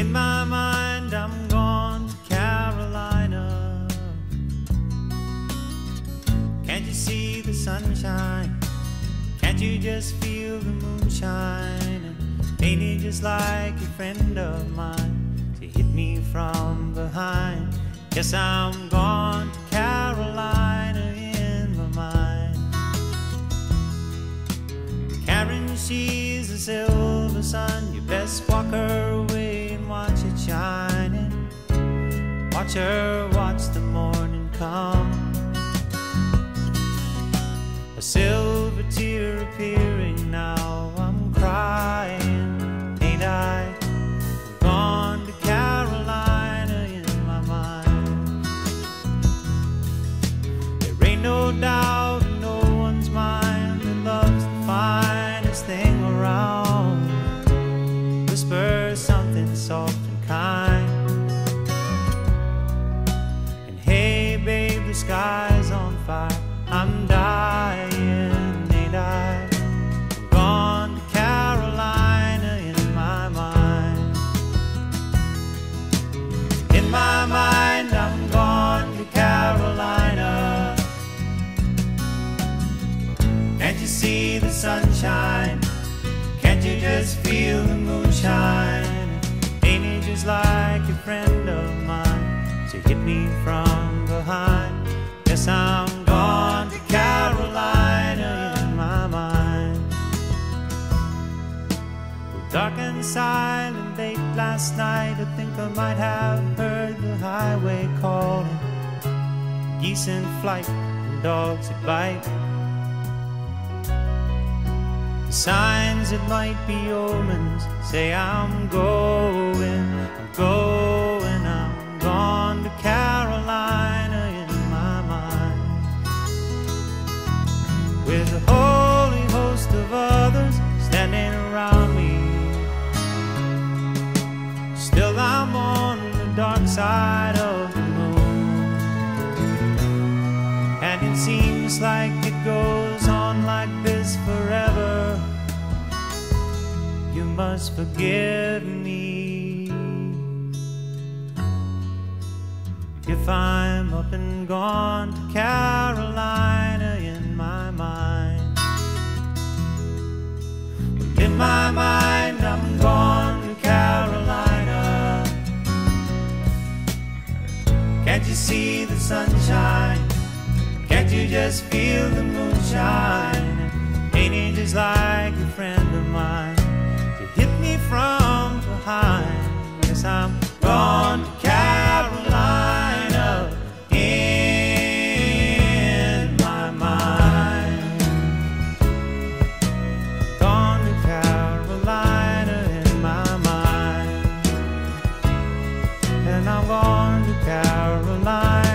In my mind, I'm gone to Carolina. Can't you see the sunshine? Can't you just feel the moonshine? Ain't it just like a friend of mine to hit me from behind? Yes, I'm gone to Carolina in my mind. Karen, she's a silver sun. You best walk her Watch her watch the morning come. A silver tear appearing now. I'm crying, ain't I? Gone to Carolina in my mind. There ain't no doubt in no one's mind that love's the finest thing just feel the moonshine? Ain't it just like a friend of mine to hit me from behind? Yes, I'm gone to Carolina in my mind. Dark and silent late last night, I think I might have heard the highway calling. Geese in flight and dogs that bite. The signs that might be omens say I'm going, I'm going, I'm gone to Carolina in my mind. With a holy host of others standing around me. Still I'm on the dark side of the moon. And it seems like it goes on like this forever. You must forgive me if I'm up and gone to Carolina in my mind. In my mind, I'm gone to Carolina. Can't you see the sunshine? Can't you just feel the moonshine? Ain't it just like a friend of mine? To hit me from behind. Yes, I'm gone to Carolina in my mind. Gone to Carolina in my mind. And I'm gone to Carolina.